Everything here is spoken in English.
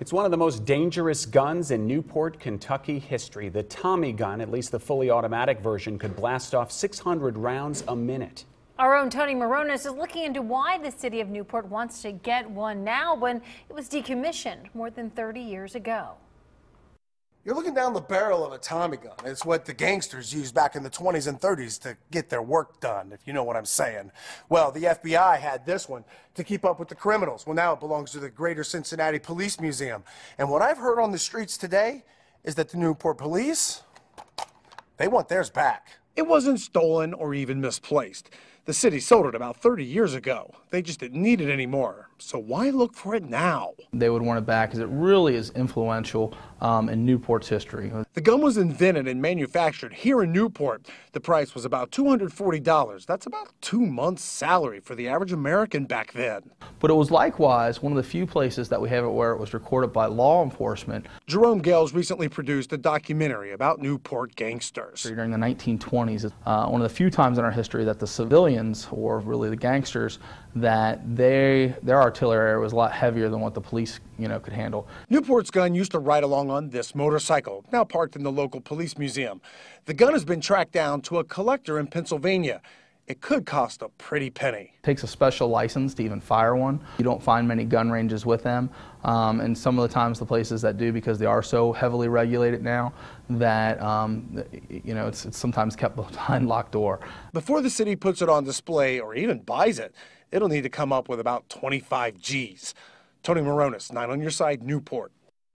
It's one of the most dangerous guns in Newport, Kentucky history. The Tommy gun, at least the fully automatic version, could blast off 600 rounds a minute. Our own Tony Mirones is looking into why the city of Newport wants to get one now when it was decommissioned more than 30 years ago. You're looking down the barrel of a Tommy gun. It's what the gangsters used back in the 20s and 30s to get their work done, if you know what I'm saying. Well, the FBI had this one to keep up with the criminals. Well, now it belongs to the Greater Cincinnati Police Museum. And what I've heard on the streets today is that the Newport police, they want theirs back. It wasn't stolen or even misplaced. The city sold it about 30 years ago. They just didn't need it anymore. So why look for it now? They would want it back because it really is influential um, in Newport's history. The gun was invented and manufactured here in Newport. The price was about $240. That's about two months' salary for the average American back then. But it was likewise one of the few places that we have it where it was recorded by law enforcement. Jerome Gales recently produced a documentary about Newport gangsters. During the 1920s, uh, one of the few times in our history that the or really the gangsters, that they their artillery was a lot heavier than what the police you know could handle. Newport's gun used to ride along on this motorcycle, now parked in the local police museum. The gun has been tracked down to a collector in Pennsylvania. It could cost a pretty penny. It takes a special license to even fire one. You don't find many gun ranges with them, um, and some of the times the places that do, because they are so heavily regulated now, that um, you know it's, it's sometimes kept behind locked door. Before the city puts it on display or even buys it, it'll need to come up with about 25 G's. Tony Mirones, 9 on your side, Newport.